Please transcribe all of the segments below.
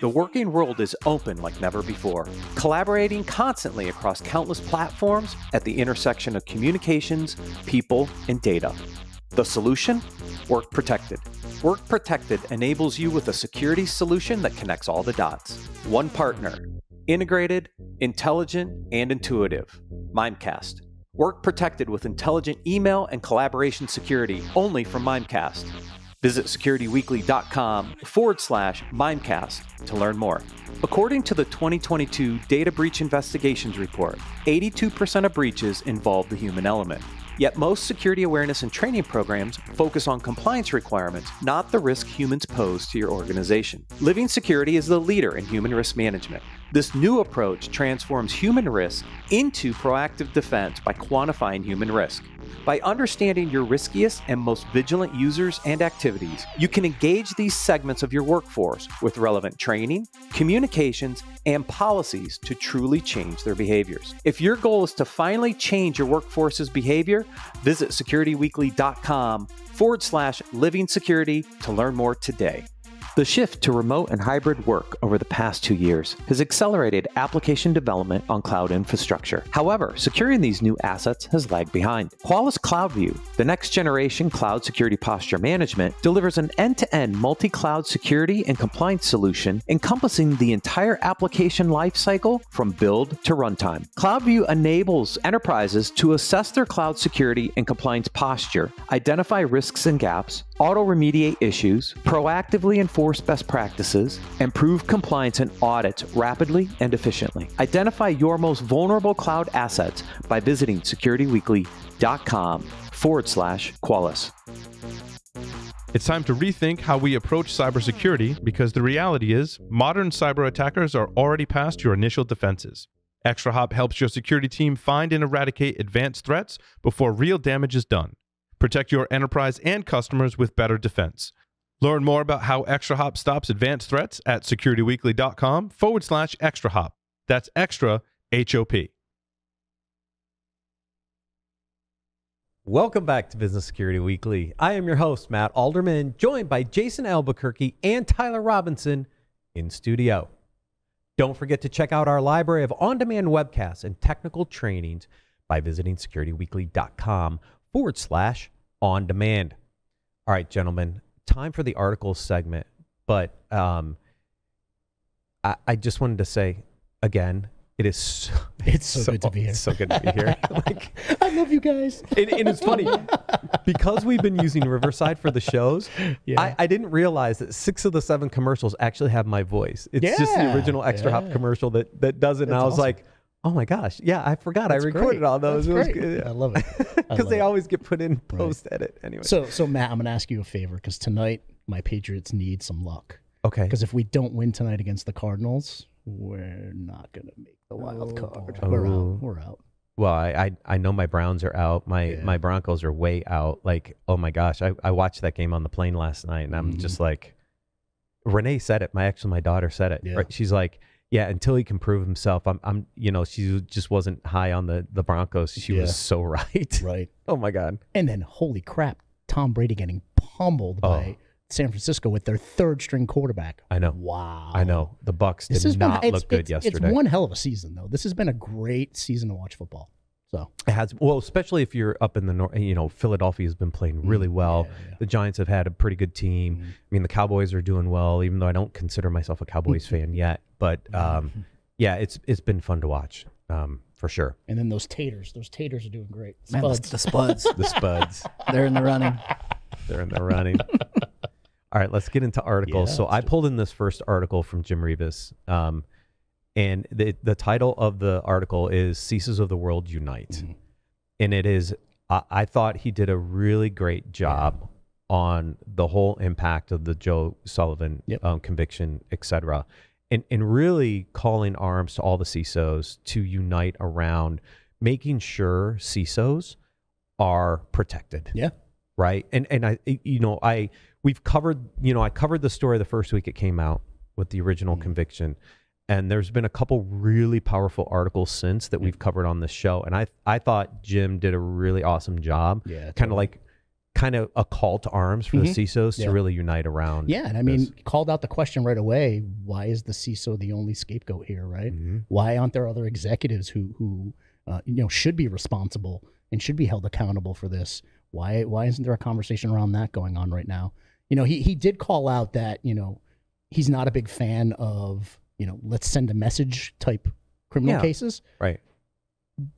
The working world is open like never before, collaborating constantly across countless platforms at the intersection of communications, people, and data. The solution? Work Protected. Work Protected enables you with a security solution that connects all the dots. One partner, integrated, intelligent, and intuitive. Mimecast. Work protected with intelligent email and collaboration security only from Mimecast. Visit securityweekly.com forward slash Mimecast to learn more. According to the 2022 Data Breach Investigations Report, 82% of breaches involve the human element. Yet most security awareness and training programs focus on compliance requirements, not the risk humans pose to your organization. Living Security is the leader in human risk management. This new approach transforms human risk into proactive defense by quantifying human risk. By understanding your riskiest and most vigilant users and activities, you can engage these segments of your workforce with relevant training, communications, and policies to truly change their behaviors. If your goal is to finally change your workforce's behavior, visit securityweekly.com forward slash living security to learn more today. The shift to remote and hybrid work over the past two years has accelerated application development on cloud infrastructure. However, securing these new assets has lagged behind. Qualys CloudView, the next generation cloud security posture management, delivers an end to end multi cloud security and compliance solution encompassing the entire application lifecycle from build to runtime. CloudView enables enterprises to assess their cloud security and compliance posture, identify risks and gaps, auto remediate issues, proactively enforce best practices, and prove compliance and audits rapidly and efficiently. Identify your most vulnerable cloud assets by visiting securityweekly.com forward slash Qualys. It's time to rethink how we approach cybersecurity because the reality is modern cyber attackers are already past your initial defenses. ExtraHop helps your security team find and eradicate advanced threats before real damage is done. Protect your enterprise and customers with better defense. Learn more about how ExtraHop stops advanced threats at securityweekly.com forward slash ExtraHop. That's extra H O P. Welcome back to Business Security Weekly. I am your host, Matt Alderman, joined by Jason Albuquerque and Tyler Robinson in studio. Don't forget to check out our library of on demand webcasts and technical trainings by visiting securityweekly.com forward slash on demand. All right, gentlemen, time for the article segment. But um, I, I just wanted to say again, it is so, It's so good to be here. it's so good to be here. like, I love you guys. and, and it's funny because we've been using Riverside for the shows. Yeah. I, I didn't realize that six of the seven commercials actually have my voice. It's just the original Extra Hop commercial that that does it. And I was awesome. like, oh my gosh, yeah, I forgot That's I recorded great. all those. That's It was great. good. I love it. Because they it. always get put in Right. post edit anyway. So, so Matt, I'm going to ask you a favor because tonight my Patriots need some luck. okay, Because if we don't win tonight against the Cardinals, we're not going to make the wild card. We're Oh. out. We're out. well, I, I I know my Browns are out. My Yeah. my Broncos are way out. Like, oh my gosh, I, I watched that game on the plane last night, and I'm Mhm. just like, Renee said it. My actually my daughter said it. Yeah. Right? She's like, yeah, until he can prove himself. I'm I'm you know she just wasn't high on the the Broncos. She Yeah. was so right. Right. oh my god. And then, holy crap, Tom Brady getting pummeled Oh. by San Francisco with their third string quarterback. I know. Wow. I know the Bucs This did has not look good it's, yesterday. It's one hell of a season, though. This has been a great season to watch football. So, It has well, especially if you're up in the north. You know, Philadelphia has been playing really well. Mm, yeah, yeah. The Giants have had a pretty good team. Mhm. I mean, the Cowboys are doing well, even though I don't consider myself a Cowboys fan yet. But um, yeah, it's it's been fun to watch um, for sure. and then those taters, those taters are doing great. Man, the, Spuds. the Spuds. The Spuds, They're in the running. they're in the running. All right, let's get into articles. Yeah, so I pulled in this first article from Jim Rivas, um, and the the title of the article is "CISOs of the World Unite." Mhm. and it is I, I thought he did a really great job on the whole impact of the joe sullivan Yep. um, conviction et cetera and, and really calling arms to all the cisos to unite around making sure cisos are protected Yeah. right and and i you know i we've covered you know i covered the story the first week it came out with the original Mhm. conviction and there's been a couple really powerful articles since that we've covered on this show and i i thought jim did a really awesome job Yeah. kind of like kind of a call to arms for the Mhm. CISOs Yeah. to really unite around. Yeah, and I mean, this. called out the question right away. Why is the CISO the only scapegoat here? Right? Mhm. Why aren't there other executives who who uh, you know should be responsible and should be held accountable for this? Why why isn't there a conversation around that going on right now? You know, he he did call out that you know he's not a big fan of you know let's send a message type criminal Yeah. cases. Right.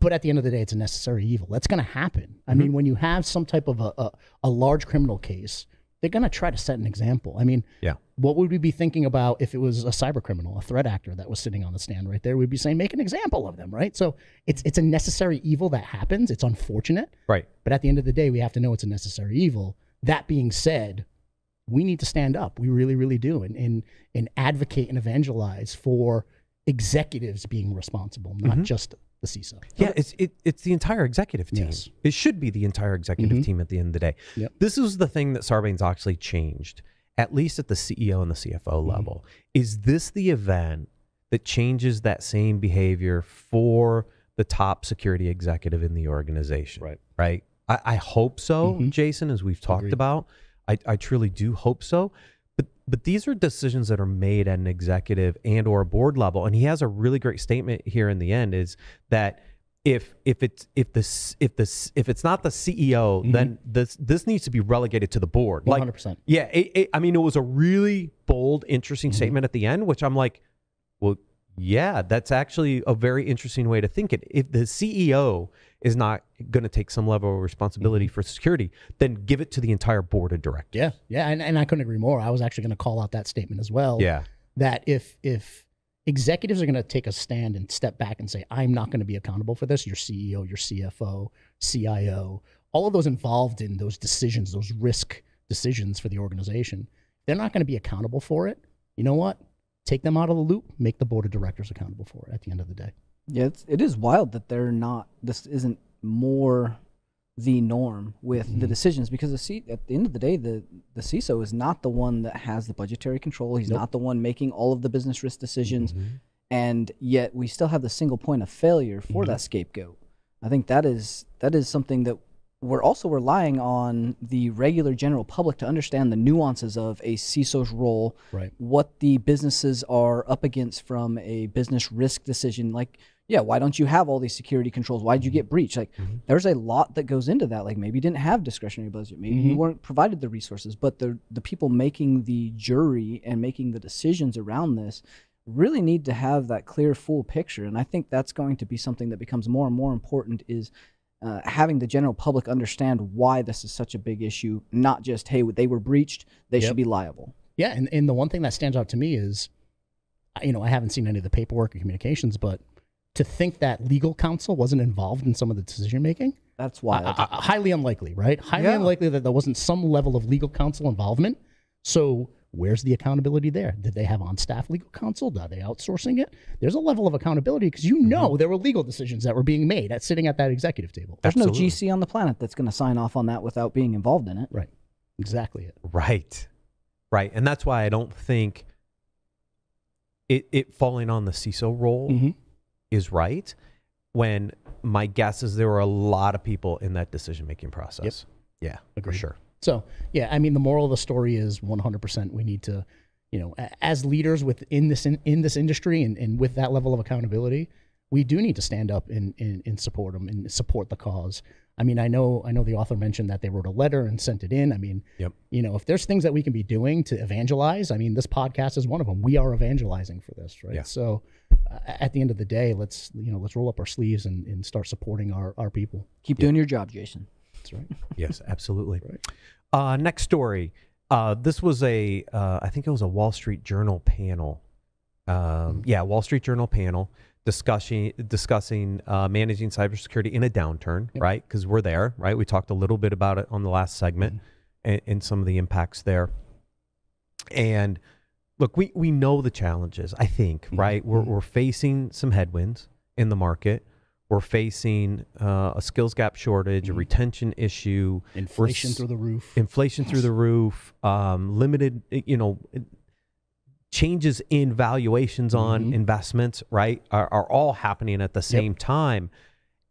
But at the end of the day, it's a necessary evil. That's going to happen. I Mhm. mean, when you have some type of a, a, a large criminal case, they're going to try to set an example. I mean, Yeah. what would we be thinking about if it was a cyber criminal, a threat actor that was sitting on the stand right there? We'd be saying, make an example of them, right? So it's it's a necessary evil that happens. It's unfortunate, Right. but at the end of the day, we have to know it's a necessary evil. That being said, we need to stand up. We really, really do, and and, and advocate and evangelize for executives being responsible, not Mhm. just the CISO. Yeah, it's it, it's the entire executive team. Yes. It should be the entire executive Mhm. team at the end of the day. Yep. This is the thing that Sarbanes Oxley changed, at least at the CEO and the CFO Mm-hmm. level. Is this the event that changes that same behavior for the top security executive in the organization? Right. Right. I, I hope so, Mhm. Jason, as we've talked Agreed. about. I, I truly do hope so. But but these are decisions that are made at an executive and or a board level. And he has a really great statement here in the end is that if if it's if this if this if it's not the CEO, Mhm. then this this needs to be relegated to the board. Like hundred percent. yeah, it, it, I mean, it was a really bold, interesting Mhm. statement at the end, which I'm like, well, yeah, that's actually a very interesting way to think it. If the CEO is not going to take some level of responsibility mm-hmm. for security, then give it to the entire board of directors. Yeah, yeah, and, and I couldn't agree more. I was actually going to call out that statement as well. Yeah. that if if executives are going to take a stand and step back and say, "I'm not going to be accountable for this," your CEO, your CFO, CIO, all of those involved in those decisions, those risk decisions for the organization, they're not going to be accountable for it. You know what? Take them out of the loop. Make the board of directors accountable for it at the end of the day. Yeah, it's, it is wild that they're not. This isn't more the norm with the Mhm. decisions because the C, at the end of the day, the the CISO is not the one that has the budgetary control. He's Nope. not the one making all of the business risk decisions, Mhm. and yet we still have the single point of failure for Mhm. that scapegoat. I think that is that is something that we're also relying on the regular general public to understand the nuances of a CISO's role, Right. what the businesses are up against from a business risk decision. Like, yeah, why don't you have all these security controls? Why did you get breached? Like, Mhm. there's a lot that goes into that. Like, maybe you didn't have discretionary budget, maybe you Mhm. weren't provided the resources, but the the people making the jury and making the decisions around this really need to have that clear, full picture. And I think that's going to be something that becomes more and more important. Is uh, having the general public understand why this is such a big issue, not just hey, they were breached, they Yep. should be liable. Yeah, and, and the one thing that stands out to me is, you know, I haven't seen any of the paperwork or communications, but to think that legal counsel wasn't involved in some of the decision making, That's wild. I- I- highly unlikely, right? Highly Yeah. unlikely that there wasn't some level of legal counsel involvement. So where's the accountability there? Did they have on staff legal counsel? Are they outsourcing it? There's a level of accountability because you know there were legal decisions that were being made at sitting at that executive table. There's Absolutely. no GC on the planet that's going to sign off on that without being involved in it. Right. Exactly it. Right. Right. And that's why I don't think it, it falling on the CISO role Mhm. is right when my guess is there were a lot of people in that decision making process. Yeah, for Agreed. sure. So yeah, I mean, the moral of the story is 100%. We need to, you know, as leaders within this in, in this industry and, and with that level of accountability, we do need to stand up and, and, and support them and support the cause. I mean, I know I know the author mentioned that they wrote a letter and sent it in. I mean, Yep. you know, if there's things that we can be doing to evangelize, I mean, this podcast is one of them. We are evangelizing for this, right? Yeah. So uh, at the end of the day, let's you know, let's roll up our sleeves and, and start supporting our, our people. Keep doing your job, Jason. That's right. Yes, absolutely. Right. Uh, next story. Uh, this was a, uh, I think it was a Wall Street Journal panel. Um, yeah, Wall Street Journal panel discussing discussing uh, managing cybersecurity in a downturn, Yep. right? Because we're there, right? We talked a little bit about it on the last segment and, and some of the impacts there. And look, we we know the challenges. I think, Mhm. right? We're Mhm. we're facing some headwinds in the market. We're facing uh, a skills gap shortage, a Mhm. retention issue, Inflation s- through the roof. inflation through the roof, um, limited, you know, changes in valuations on Mhm. investments, right, are, are all happening at the same time.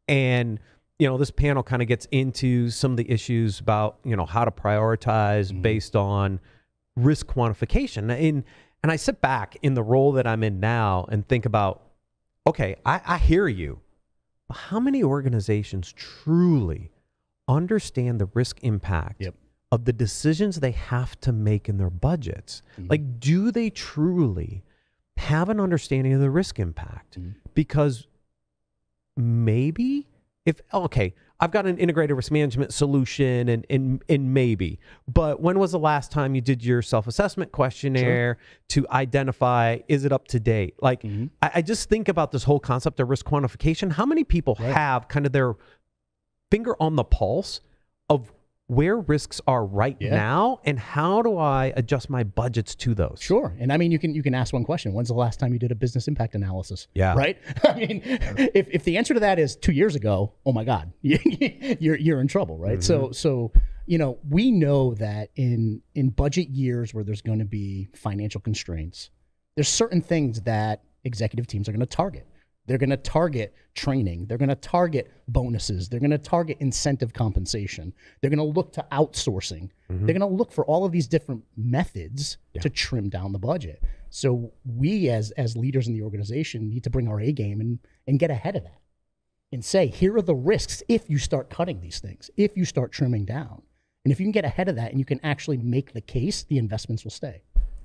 And, you know, this panel kind of gets into some of the issues about, you know, how to prioritize Mhm. based on risk quantification. And and I sit back in the role that I'm in now and think about, okay, I, I hear you. How many organizations truly understand the risk impact Yep. of the decisions they have to make in their budgets? Mhm. Like, do they truly have an understanding of the risk impact? Mhm. Because maybe if okay i've got an integrated risk management solution and and, and maybe but when was the last time you did your self-assessment questionnaire to identify is it up to date like Mhm. I, I just think about this whole concept of risk quantification how many people Right. have kind of their finger on the pulse of where risks are right Yeah. now and how do i adjust my budgets to those Sure. And I mean, you can you can ask one question. When's the last time you did a business impact analysis? Yeah. Right. I mean, if, if the answer to that is two years ago, oh my God, you're you're in trouble, right? So Mm-hmm. so you know we know that in in budget years where there's going to be financial constraints, there's certain things that executive teams are going to target. They're going to target training. They're going to target bonuses. They're going to target incentive compensation. They're going to look to outsourcing. Mm-hmm. They're going to look for all of these different methods to trim down the budget. So we, as as leaders in the organization, need to bring our A game and and get ahead of that, and say, here are the risks if you start cutting these things, if you start trimming down, and if you can get ahead of that and you can actually make the case, the investments will stay.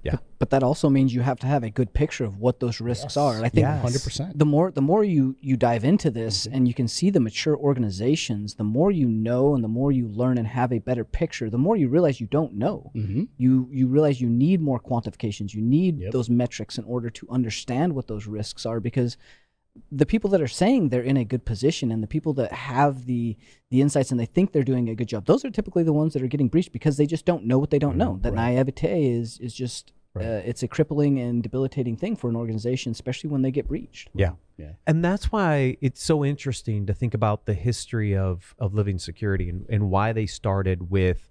Yeah But that also means you have to have a good picture of what those risks Yes. are. And I think Yes. Hundred percent. the more the more you you dive into this Mm-hmm. and you can see the mature organizations, the more you know and the more you learn and have a better picture, the more you realize you don't know. Mm-hmm. You you realize you need more quantifications. You need Yep. those metrics in order to understand what those risks are because the people that are saying they're in a good position and the people that have the the insights and they think they're doing a good job those are typically the ones that are getting breached because they just don't know what they don't know that Right. naivete is is just Right. uh, it's a crippling and debilitating thing for an organization especially when they get breached Yeah. Yeah. And that's why it's so interesting to think about the history of, of living security and, and why they started with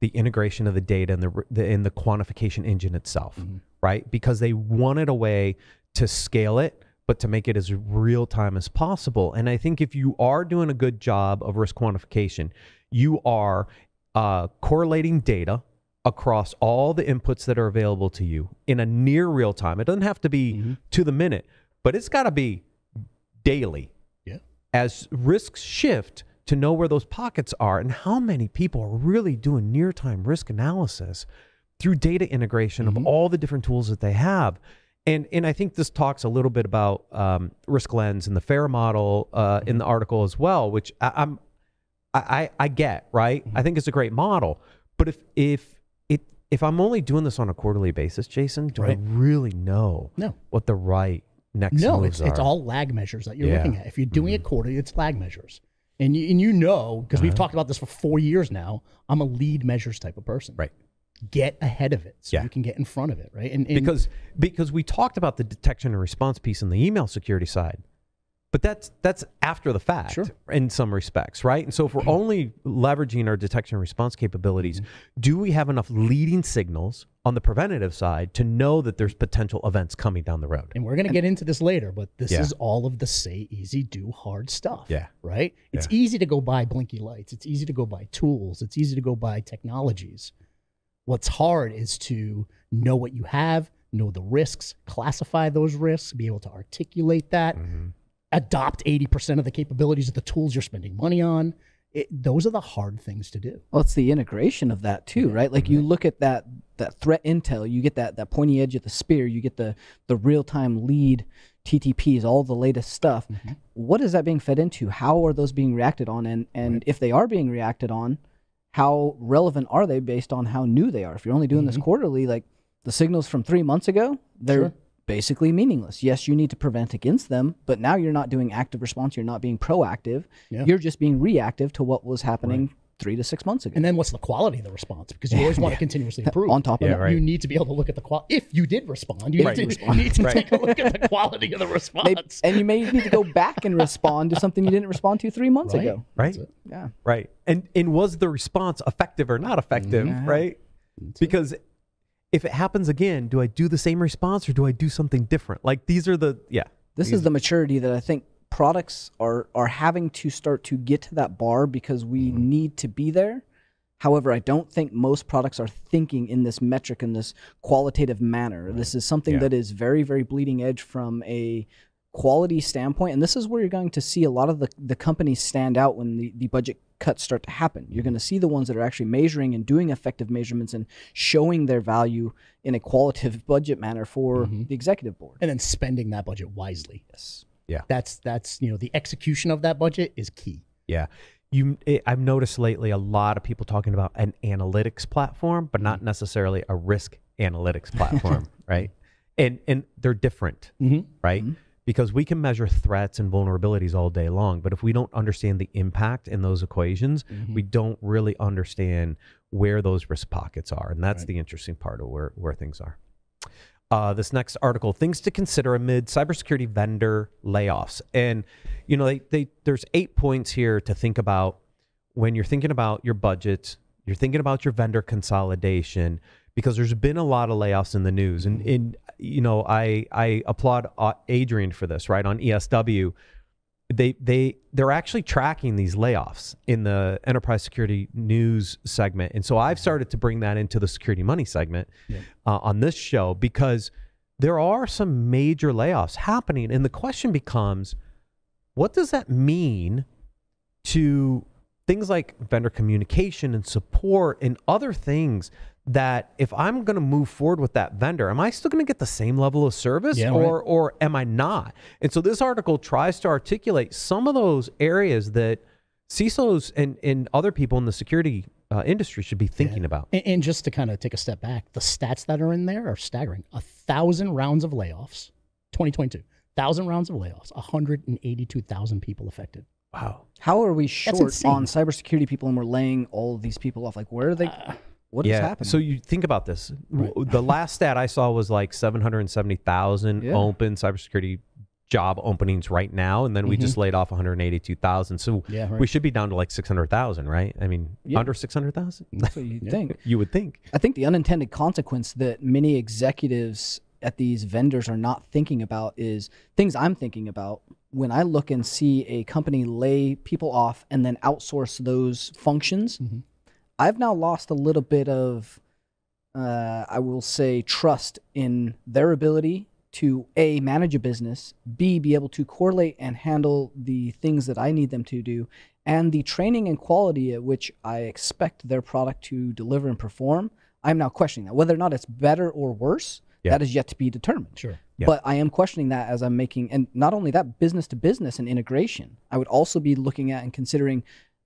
the integration of the data and the, the and the quantification engine itself, right? Because they wanted a way to scale it, but to make it as real time as possible. And I think if you are doing a good job of risk quantification, you are uh, correlating data across all the inputs that are available to you in a near real time. It doesn't have to be to the minute, but it's got to be daily Yeah. as risks shift to know where those pockets are and how many people are really doing near time risk analysis through data integration of all the different tools that they have. And, and I think this talks a little bit about um, risk lens and the fair model uh, in the article as well, which I, I'm I, I, I get right. I think it's a great model, but if if if I'm only doing this on a quarterly basis, Jason, do Right. I really know No. what the right next No, it's, it's all lag measures that you're Yeah. looking at. If you're doing it mm-hmm. quarterly, it's lag measures. And you, and you know, because we've uh-huh. talked about this for four years now, I'm a lead measures type of person. Right. Get ahead of it so Yeah. you can get in front of it, right? And, and because because we talked about the detection and response piece on the email security side but that's that's after the fact Sure. in some respects right and so if we're only leveraging our detection and response capabilities Mm-hmm. do we have enough leading signals on the preventative side to know that there's potential events coming down the road and we're going to get into this later, but this Yeah. is all of the say easy, do hard stuff. Yeah. Right? It's easy to go buy blinky lights. It's easy to go buy tools. It's easy to go buy technologies. What's hard is to know what you have, know the risks, classify those risks, be able to articulate that, Mm-hmm. Adopt 80% of the capabilities of the tools you're spending money on. It, those are the hard things to do. Well, it's the integration of that too, right? Like you look at that that threat intel, you get that that pointy edge of the spear, you get the the real time lead TTPs, all the latest stuff. Mm-hmm. What is that being fed into? How are those being reacted on? And and if they are being reacted on, how relevant are they based on how new they are? If you're only doing this mm-hmm. quarterly, like the signals from three months ago, they're Sure. Basically meaningless. Yes, you need to prevent against them, but now you're not doing active response. You're not being proactive. Yeah. You're just being reactive to what was happening three to six months ago. And then what's the quality of the response? Because you always want to continuously improve. On top of Yeah, that, right. You need to be able to look at the quality. If you did respond, you Right. need to, need to Right. take a look at the quality of the Maybe- response. and you may need to go back and respond to something you didn't respond to three months Right. ago. right Yeah. right and and was the response effective or not effective Mm-hmm. right because if it happens again do i do the same response or do i do something different like these are the yeah This is the maturity that I think products are are having to start to get to that bar because we Mm-hmm. need to be there. However, I don't think most products are thinking in this metric in this qualitative manner. This is something Yeah. that is very very bleeding edge from a quality standpoint and this is where you're going to see a lot of the, the companies stand out when the, the budget cuts start to happen you're going to see the ones that are actually measuring and doing effective measurements and showing their value in a qualitative budget manner for Mhm. the executive board and then spending that budget wisely. yes Yeah. That's that's you know the execution of that budget is key. Yeah. You, it, I've noticed lately a lot of people talking about an analytics platform, but not necessarily a risk analytics platform, right? And and they're different, Mhm. right? Mhm. Because we can measure threats and vulnerabilities all day long, but if we don't understand the impact in those equations, Mhm. we don't really understand where those risk pockets are, and that's Right. the interesting part of where where things are. Uh, this next article, things to consider amid cybersecurity vendor layoffs, and you know, they, they there's eight points here to think about when you're thinking about your budget, you're thinking about your vendor consolidation, because there's been a lot of layoffs in the news, and and you know, I I applaud uh, Adrian for this, right on ESW they they they're actually tracking these layoffs in the enterprise security news segment. And so i've started to bring that into the security money segment Yeah. uh, on this show because there are some major layoffs happening. And the question becomes what does that mean to things like vendor communication and support and other things that if I'm going to move forward with that vendor, am I still going to get the same level of service Yeah, right. or or am I not? And so this article tries to articulate some of those areas that CISOs and, and other people in the security uh, industry should be thinking about. And, and just to kind of take a step back, the stats that are in there are staggering. A thousand rounds of layoffs, 2022, thousand rounds of layoffs, 182,000 people affected. Wow. how are we short on cybersecurity people and we're laying all of these people off like where are they Uh, what is yeah. happening So you think about this. W- The last stat I saw was like 770,000 Yeah. open cybersecurity job openings right now. And then we Mhm. just laid off 182,000. So yeah, right. we should be down to like 600,000, right? I mean, Yeah. under 600,000? that's what you think you would think. I think the unintended consequence that many executives at these vendors are not thinking about is things I'm thinking about when I look and see a company lay people off and then outsource those functions. Mhm. I've now lost a little bit of, uh, I will say, trust in their ability to A, manage a business, B, be able to correlate and handle the things that I need them to do, and the training and quality at which I expect their product to deliver and perform. I'm now questioning that. Whether or not it's better or worse, Yeah. that is yet to be determined. sure. Yeah. But I am questioning that as I'm making, and not only that, business to business and integration. I would also be looking at and considering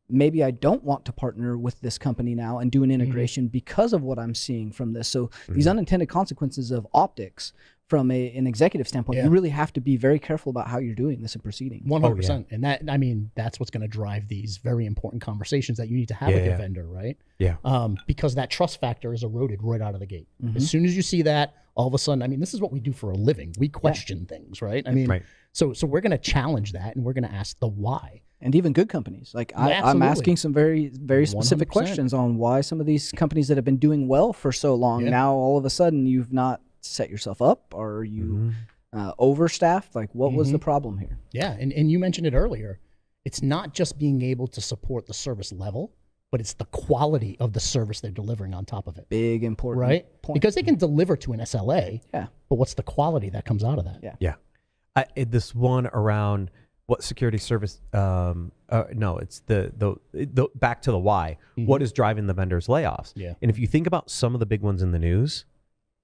maybe I don't want to partner with this company now and do an mm-hmm. integration because of what I'm seeing from this. So these mm-hmm. unintended consequences of optics from a, an executive standpoint, Yeah. you really have to be very careful about how you're doing this and proceeding. One hundred percent, and that I mean that's what's going to drive these very important conversations that you need to have with Yeah. your vendor, right? Yeah. Um, because that trust factor is eroded right out of the gate. Mhm. As soon as you see that, all of a sudden, I mean, this is what we do for a living. We question things, right? I mean, Right. so so we're going to challenge that, and we're going to ask the why. and even good companies. Like I, I'm asking some very, very specific 100%. questions on why some of these companies that have been doing well for so long Yeah. now all of a sudden you've not set yourself up Are you Mhm. uh, overstaffed. Like what was the Mhm. problem here? Yeah, and and you mentioned it earlier. It's not just being able to support the service level, but it's the quality of the service they're delivering on top of it, Big important right? point. Because they can deliver to an SLA, Yeah. but what's the quality that comes out of that? Yeah. I, this one around what security service um uh, no it's the, the the back to the why What is driving the vendors layoffs Yeah. and if you think about some of the big ones in the news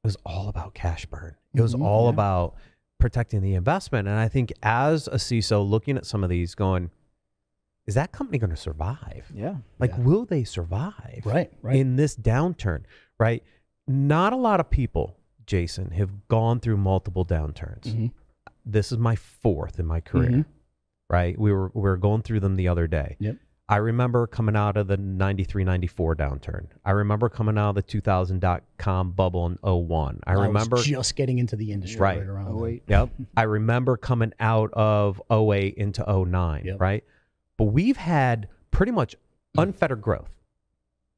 it was all about cash burn it was Mhm, all yeah. about protecting the investment and i think as a ciso looking at some of these going is that company going to survive Yeah. like Yeah. will they survive Right, right. in this downturn right not a lot of people jason have gone through multiple downturns Mhm. this is my fourth in my career, Mhm. right? We were we were going through them the other day. Yep. I remember coming out of the 93 94 downturn. I remember coming out of the 2000 dot com bubble in 01. I was remember just getting into the industry Right. right, around. Oh then. wait. Yep. I remember coming out of 08 into 09, Yep. right? But we've had pretty much unfettered growth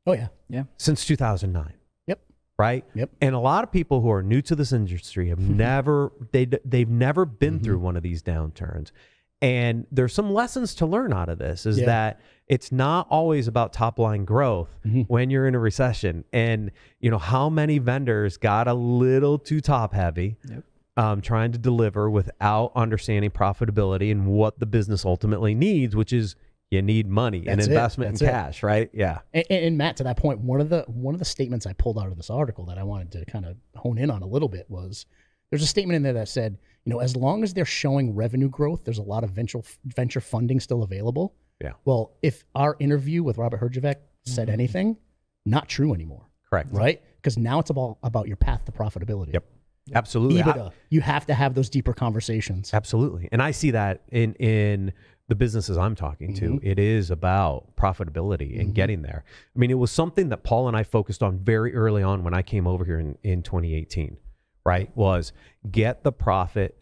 Oh yeah. Yeah. Since 2009. Yep. Right? Yep. And a lot of people who are new to this industry have never they they've never been mm-hmm. through one of these downturns. And there's some lessons to learn out of this is Yeah. that it's not always about top line growth Mhm. when you're in a recession. And, you know, how many vendors got a little too top heavy Yep. um, trying to deliver without understanding profitability and what the business ultimately needs, which is you need money and That's it. investment in it. cash, right? Yeah. And, and and Matt, to that point, one of the one of the statements I pulled out of this article that I wanted to kind of hone in on a little bit was there's a statement in there that said, you know, as long as they're showing revenue growth, there's a lot of venture venture funding still available. Yeah. Well, if our interview with Robert Herjavec said Mhm. anything, not true anymore, Correct. right? Because now it's about about your path to profitability. Yep. Absolutely. I- EBITDA. You have to have those deeper conversations. Absolutely. And I see that in in the businesses I'm talking to. Mhm. It is about profitability and Mhm. getting there. I mean, it was something that Paul and I focused on very early on when I came over here in, in 2018, right? Was get the profit,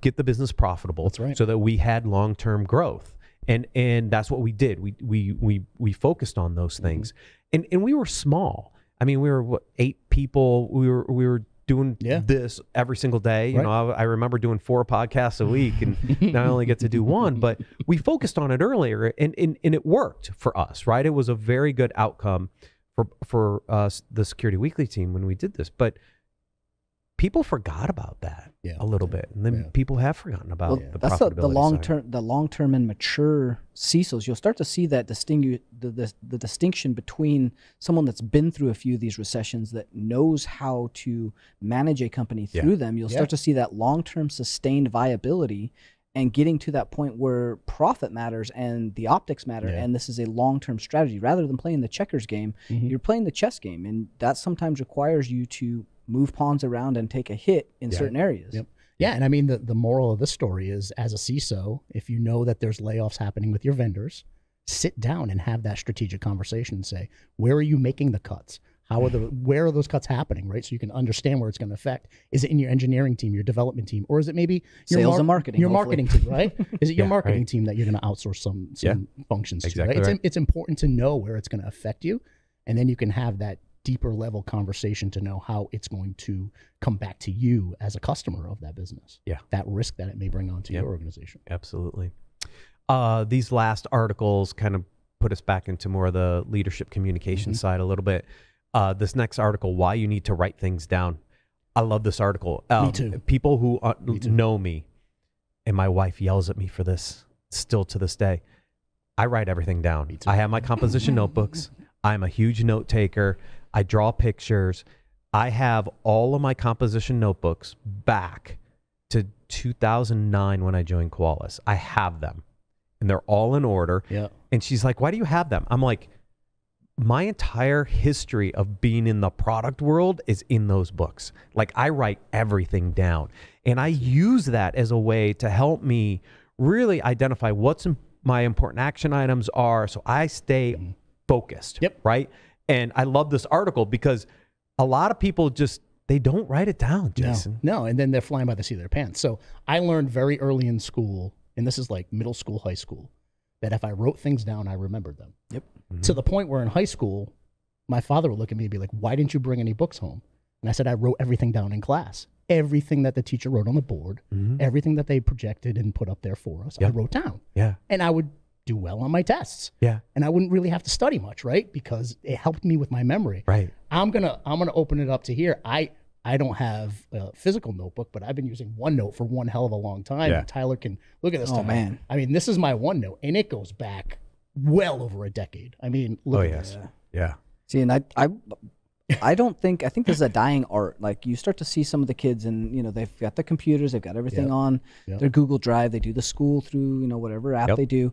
get the business profitable That's right. so that we had long-term growth. And and that's what we did. We we we we focused on those Mm-hmm. things. And and we were small. I mean, we were what, eight people. We were we were doing Yeah. this every single day. You Right. know, I, I remember doing four podcasts a week, and now I only get to do one. But we focused on it earlier, and, and and it worked for us, right? It was a very good outcome for for us, the Security Weekly team, when we did this. But people forgot about that Yeah. a little bit, and then Yeah. people have forgotten about Well, the that's the, the long term, the long term and mature CISOs. You'll start to see that distinguish the, the the distinction between someone that's been through a few of these recessions that knows how to manage a company Yeah. through them. You'll Yeah. start to see that long term sustained viability and getting to that point where profit matters and the optics matter Yeah. and this is a long term strategy rather than playing the checkers game Mhm. you're playing the chess game and that sometimes requires you to move pawns around and take a hit in Yeah. certain areas Yep. Yeah, and I mean the the moral of this story is as a CISO, if you know that there's layoffs happening with your vendors, sit down and have that strategic conversation and say, where are you making the cuts? How are the where are those cuts happening, right? So you can understand where it's going to affect. Is it in your engineering team, your development team, or is it maybe your Sales and marketing, Your hopefully. marketing team, right? Is it your Yeah, marketing right. team that you're going to outsource some some functions to? Exactly Right? It's, right. it's important to know where it's going to affect you, and then you can have that deeper level conversation to know how it's going to come back to you as a customer of that business. Yeah. That risk that it may bring onto Yep. your organization. Absolutely. Uh, these last articles kind of put us back into more of the leadership communication Mhm. side a little bit. Uh, this next article, why you need to write things down. I love this article. Um, too. People who uh, Me too. know me, and my wife yells at me for this still to this day. I write everything down. Me too. I have my composition notebooks. I'm a huge note taker. I draw pictures. I have all of my composition notebooks back to 2009 when I joined Qualys. I have them and they're all in order. Yeah. And she's like, Why do you have them? I'm like, My entire history of being in the product world is in those books. Like, I write everything down. And I use that as a way to help me really identify what's my important action items are so I stay mm-hmm. focused. Yep. Right. And I love this article because a lot of people just, they don't write it down, Jason. No, no, and then they're flying by the seat of their pants. So I learned very early in school, and this is like middle school, high school, that if I wrote things down, I remembered them. Yep. To the point where in high school, my father would look at me and be like, "Why didn't you bring any books home?" And I said, "I wrote everything down in class. Everything that the teacher wrote on the board, Mhm. everything that they projected and put up there for us, I wrote down, Yeah. and I would do well on my tests." Yeah. and I wouldn't really have to study much, right? Because it helped me with my memory. Right. I'm gonna I'm gonna open it up to here. I I don't have a physical notebook, but I've been using OneNote for one hell of a long time. Yeah. And Tyler can look at this. Oh, Tyler. man. I mean, this is my OneNote, and it goes back well over a decade. I mean, look Oh, at yes. this. Yeah. See, and I, I, I don't think I think this is a dying art. Like you start to see some of the kids, and you know they've got the computers, they've got everything Yep. on Yep. their Google Drive. They do the school through you know whatever app Yep. they do.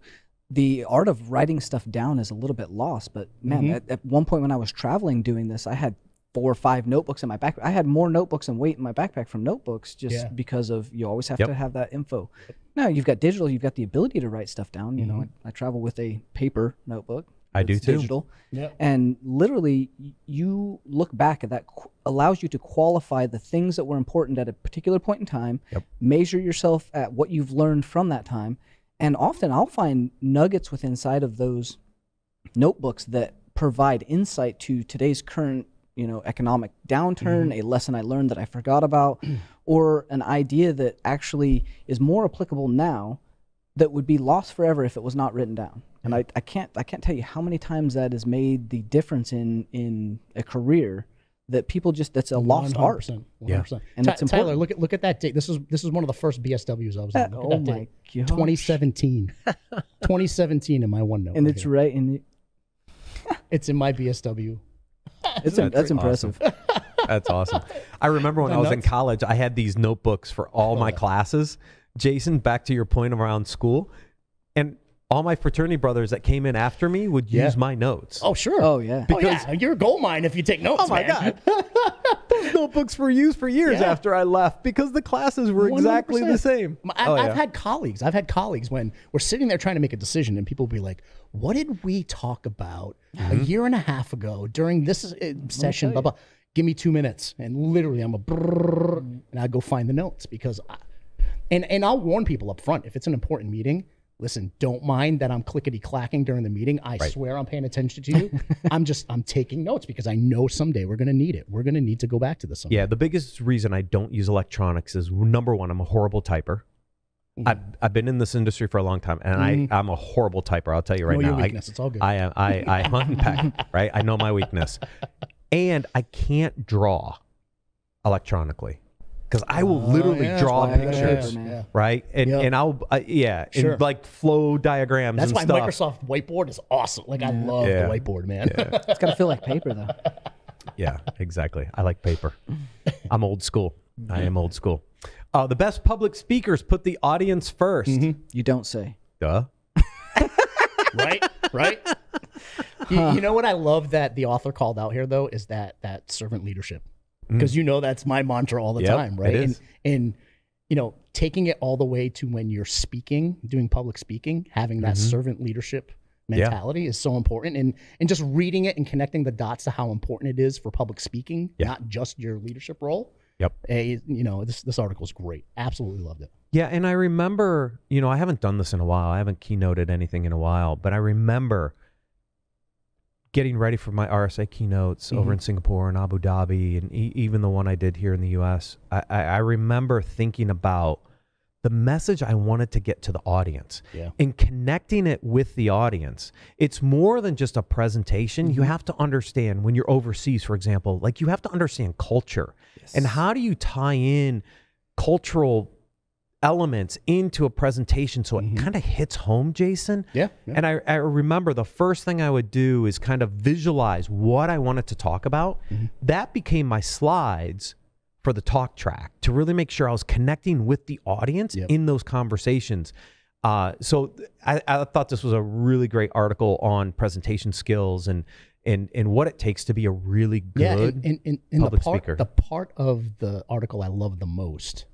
The art of writing stuff down is a little bit lost. But man, Mhm. at, at one point when I was traveling doing this, I had four or five notebooks in my backpack. I had more notebooks and weight in my backpack from notebooks just Yeah. because of you always have Yep. to have that info. Now you've got digital, you've got the ability to write stuff down. You know, Mhm. I, I travel with a paper notebook. I do too. Digital Yep. and literally you look back at that qu- allows you to qualify the things that were important at a particular point in time Yep. measure yourself at what you've learned from that time and often i'll find nuggets within inside of those notebooks that provide insight to today's current you know economic downturn mm-hmm. a lesson i learned that i forgot about or an idea that actually is more applicable now that would be lost forever if it was not written down. And I, I can't I can't tell you how many times that has made the difference in in a career that people just that's a lost art. 100%, 100%. Yeah. And Ty- it's Tyler, important. look at look at that date. This is this is one of the first BSWs I was Uh, on. Look at oh that my date. gosh. 2017. 2017 in my OneNote. And right it's here. right in it. it's in my BSW. it's That's that's impressive. That's awesome. I remember when I was in college, I had these notebooks for all my classes. Jason, back to your point around school, and all my fraternity brothers that came in after me would Yeah. use my notes. Oh sure. Oh yeah. Oh, yeah. You're a gold mine if you take notes. Oh my man. god! Those notebooks were used for years Yeah. after I left because the classes were exactly the same. I, Oh, I've yeah. had colleagues. I've had colleagues when we're sitting there trying to make a decision, and people will be like, "What did we talk about Mm-hmm. a year and a half ago during this uh, session?" Blah blah. Give me two minutes, and literally, I'm a brrrr, and I go find the notes because, I, and and I'll warn people up front if it's an important meeting. Listen, don't mind that I'm clickety clacking during the meeting. I swear I'm paying attention to you. I'm just I'm taking notes because I know someday we're gonna need it. We're gonna need to go back to this. Someday. Yeah, the biggest reason I don't use electronics is number one, I'm a horrible typer. Mm-hmm. I've, I've been in this industry for a long time, and I, I'm a horrible typer. I'll tell you right Know now. I- weakness. It's all good. I am. I, I hunt and peck. Right. I know my weakness, and I can't draw electronically because I will Oh, literally yeah, draw that's why I got pictures. paper. Yeah. Right. And Yep. and I'll uh, yeah Sure. and like flow diagrams. That's and why stuff. Microsoft Whiteboard is awesome. Like I love Yeah. the whiteboard, man. It's gotta feel like paper though. Yeah, exactly. I like paper. I'm old school. I am old school. Uh, the best public speakers put the audience 1st You don't say. Duh. right? Right? you, you know what I love that the author called out here though is that that servant leadership. Because you know that's my mantra all the Mm. Yep, time, right? And and you know, taking it all the way to when you're speaking, doing public speaking, having that servant leadership Mm-hmm. Yeah. mentality is so important and and just reading it and connecting the dots to how important it is for public speaking, Yeah. not just your leadership role. Yep. Eh, you know, this this article is great. Absolutely loved it. Yeah, and I remember, you know, I haven't done this in a while. I haven't keynoted anything in a while, but I remember getting ready for my RSA keynotes over mm-hmm. in Singapore and Abu Dhabi, and e- even the one I did here in the U.S. I, I, I remember thinking about the message I wanted to get to the audience Yeah. and connecting it with the audience. It's more than just a presentation. You mm-hmm. have to understand when you're overseas, for example, like you have to understand culture and how do you tie in cultural elements into a presentation so it kind of hits home, Jason. Yeah, yeah. And I, I remember the first thing I would do is kind of visualize what I wanted to talk about. That became my slides for the talk track to really make sure I was connecting with the audience Yep. in those conversations. Uh, so I, I thought this was a really great article on presentation skills and and and what it takes to be a really good Yeah, and, and, and, and the public part speaker. the part of the article I love the most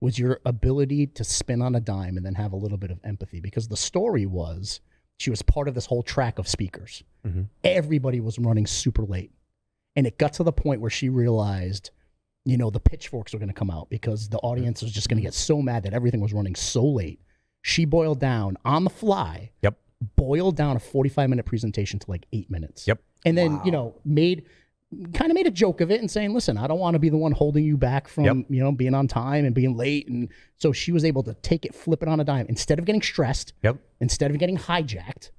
was your ability to spin on a dime and then have a little bit of empathy because the story was she was part of this whole track of speakers. Mhm. Everybody was running super late, and it got to the point where she realized, you know, the pitchforks were going to come out because the audience was just going to get so mad that everything was running so late. She boiled down on the fly Yep. boiled down a 45 minute presentation to like eight minutes. Yep. And then, you know, made kind of made a joke of it and saying, listen, I don't want to be the one holding you back from, Yep. you know, being on time and being late. And so she was able to take it, flip it on a dime. Instead of getting stressed, Yep. instead of getting hijacked,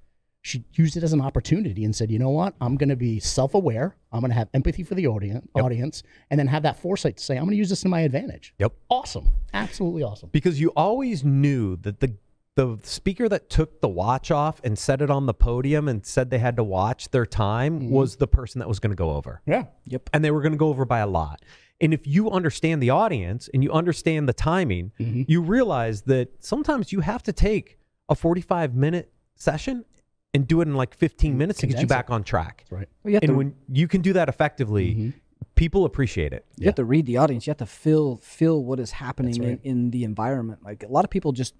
she used it as an opportunity and said, you know what? I'm going to be self aware. I'm going to have empathy for the audience, audience, and then have that foresight to say, I'm going to use this to my advantage. Yep. Awesome. Absolutely awesome. because you always knew that the the speaker that took the watch off and set it on the podium and said they had to watch their time mm-hmm. was the person that was going to go over. Yeah. Yep. And they were going to go over by a lot. And if you understand the audience and you understand the timing, mm-hmm. you realize that sometimes you have to take a 45 minute session and do it in like 15 minutes to get you Condense it. back on track. That's right. Well, you And to when you can do that effectively, mm-hmm. people appreciate it. you have to read the audience. You have to feel feel what is happening in, in the environment. Like a lot of people just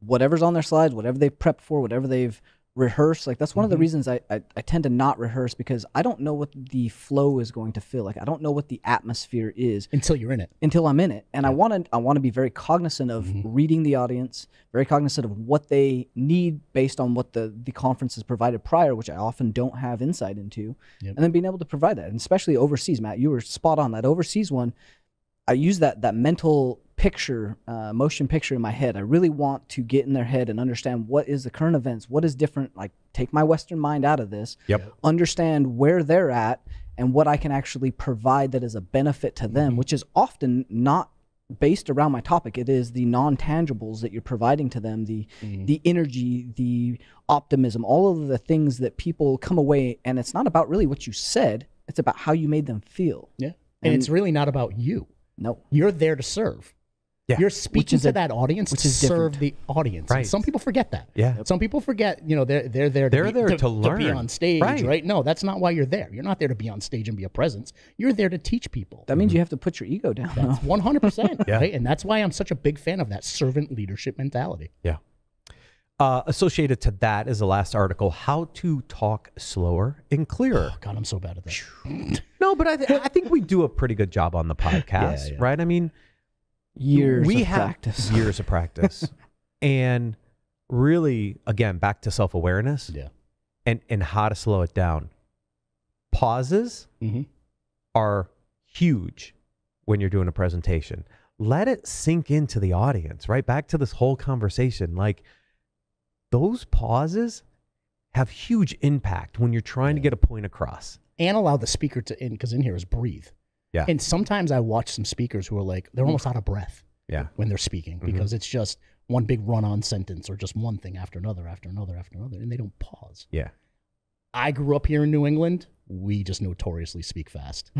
whatever's on their slides, whatever they've prepped for, whatever they've rehearsed. Like that's one of the mm-hmm. reasons I, I I tend to not rehearse because I don't know what the flow is going to feel like. I don't know what the atmosphere is Until you're in it. until I'm in it. And I want to I want to be very cognizant of mm-hmm. reading the audience, very cognizant of what they need based on what the the conference has provided prior, which I often don't have insight into, and then being able to provide that, and especially overseas. Matt, you were spot on that overseas one. I use that that mental picture, uh, motion picture in my head. I really want to get in their head and understand what is the current events, what is different. Like take my Western mind out of this. Yep. Understand where they're at and what I can actually provide that is a benefit to them, which is often not based around my topic. It is the non-tangibles that you're providing to them, the the energy, the optimism, all of the things that people come away and it's not about really what you said, it's about how you made them feel. Yeah. And, it's really not about you. No. You're there to serve. Yeah. You're speaking to a- that audience which to is serve different. the audience. And Right. Some people forget that. Yeah. Some people forget, you know, they're they're there. They're be, there to be learn. on stage, Right. right. No, that's not why you're there. You're not there to be on stage and be a presence. You're there to teach people. That means you have to put your ego down. That's one hundred percent, Yeah. right? And that's why I'm such a big fan of that servant leadership mentality. Yeah. Uh, associated to that is the last article: how to talk slower and clearer. Oh, God, I'm so bad at that. No, but I, th- I think we do a pretty good job on the podcast, yeah. right? I mean, Years we of have practice. years of practice, and really, again, back to self awareness Yeah. and and how to slow it down. Pauses Mm-hmm. are huge when you're doing a presentation. Let it sink into the audience, right? Back to this whole conversation. Like those pauses have huge impact when you're trying to get a point across. And allow the speaker to in because in here is breathe. Yeah. And sometimes I watch some speakers who are like they're almost out of breath. Yeah. when they're speaking Mhm. because it's just one big run-on sentence or just one thing after another after another after another and they don't pause Yeah. i grew up here in new england we just notoriously speak fast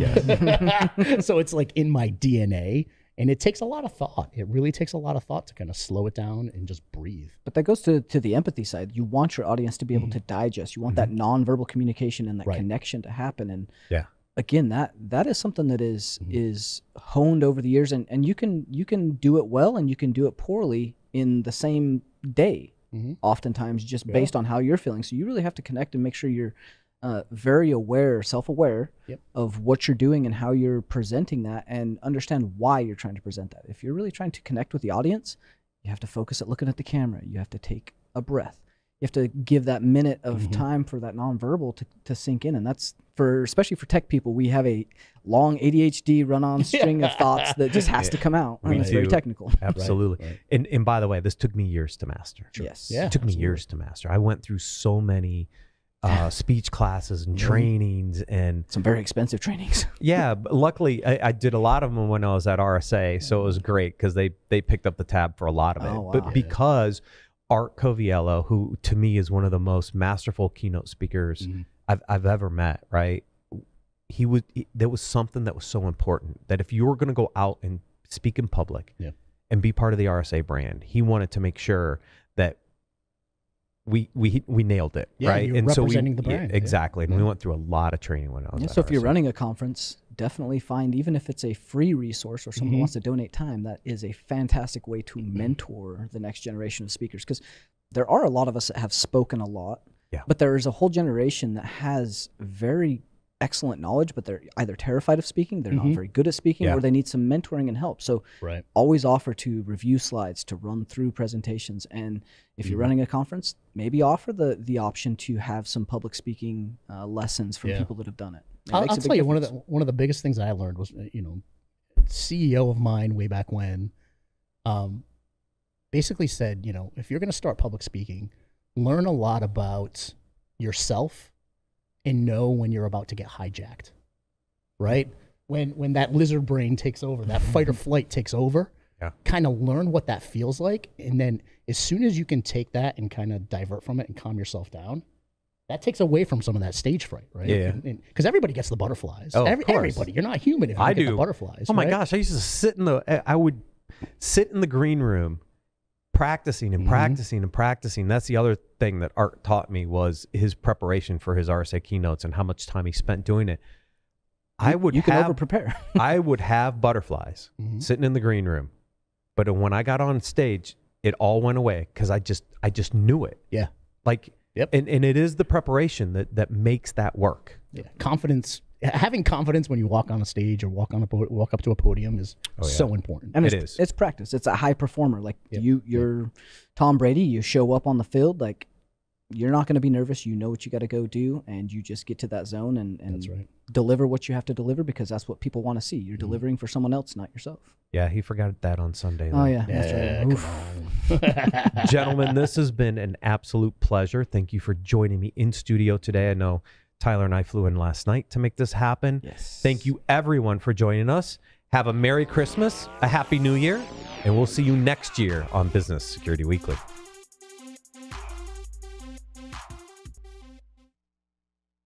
so it's like in my dna and it takes a lot of thought it really takes a lot of thought to kind of slow it down and just breathe But that goes to, to the empathy side. You want your audience to be able to digest. You want that nonverbal communication and that Mm-hmm. Right. connection to happen. And Yeah. Again, that that is something that is Mhm. is honed over the years, and, and you can you can do it well and you can do it poorly in the same day. Mhm. Oftentimes, just Yeah. based on how you're feeling. So you really have to connect and make sure you're uh, very aware, self-aware Yep. of what you're doing and how you're presenting that, and understand why you're trying to present that. If you're really trying to connect with the audience, you have to focus at looking at the camera. You have to take a breath. You have to give that minute of Mhm. time for that nonverbal to, to sink in. And that's for, especially for tech people, we have a long ADHD run on string of thoughts that just has to come out. We And it's very do. technical. Absolutely. right. And and by the way, this took me years to master. Yes. Yeah. It took me years to master. I went through so many uh, speech classes and trainings and Some very expensive trainings. yeah, but luckily I, I did a lot of them when I was at RSA, so it was great because they they picked up the tab for a lot of it. Oh, wow. But Yeah. because Art Coviello, who to me is one of the most masterful keynote speakers Mhm. I've I've ever met, right? He was he, there was something that was so important that if you were going to go out and speak in public Yeah. and be part of the RSA brand, he wanted to make sure that we we we nailed it, Yeah, right? you're and so we the brand, yeah. exactly, and we went through a lot of training when I was. Yeah, so if you're running a conference, definitely find even if it's a free resource or someone Mhm. wants to donate time, that is a fantastic way to mentor the next generation of speakers because there are a lot of us that have spoken a lot, Yeah. but there is a whole generation that has very excellent knowledge, but they're either terrified of speaking, they're not Mhm. very good at speaking, Yeah. or they need some mentoring and help. So right always offer to review slides, to run through presentations, and if you're Mhm. running a conference, maybe offer the the option to have some public speaking uh, lessons from Yeah. people that have done it. I'll, I'll tell you one of the one of the biggest things I learned was you know CEO of mine way back when um, basically said you know if you're going to start public speaking learn a lot about yourself and know when you're about to get hijacked right when when that lizard brain takes over that fight or flight takes over Yeah. kind of learn what that feels like and then as soon as you can take that and kind of divert from it and calm yourself down that takes away from some of that stage fright, right? Yeah. Because everybody gets the butterflies. Oh, Every, course. everybody. You're not human if you I get do. the butterflies. Oh my right? gosh, I used to sit in the I would sit in the green room practicing and Mhm. practicing and practicing. That's the other thing that Art taught me was his preparation for his RSA keynotes and how much time he spent doing it. I would you can over prepare. I would have butterflies Mhm. sitting in the green room. But when I got on stage, it all went away cuz I just I just knew it. Yeah. Like Yep. and, and it is the preparation that that makes that work. Yeah. Confidence. Having confidence when you walk on a stage or walk on a po- walk up to a podium is Oh, yeah. so important. and It it's, is. it's practice. It's a high performer. Like Yep. you, you're Tom Brady. You show up on the field like you're not going to be nervous. You know what you got to go do, and you just get to that zone and and That's right. Deliver what you have to deliver because that's what people want to see. You're mm-hmm. delivering for someone else, not yourself. Yeah, he forgot that on Sunday. Oh though. yeah, that's Yeah, right. come Oof. on. Gentlemen, this has been an absolute pleasure. Thank you for joining me in studio today. I know Tyler and I flew in last night to make this happen. Yes. Thank you, everyone, for joining us. Have a Merry Christmas, a Happy New Year, and we'll see you next year on Business Security Weekly.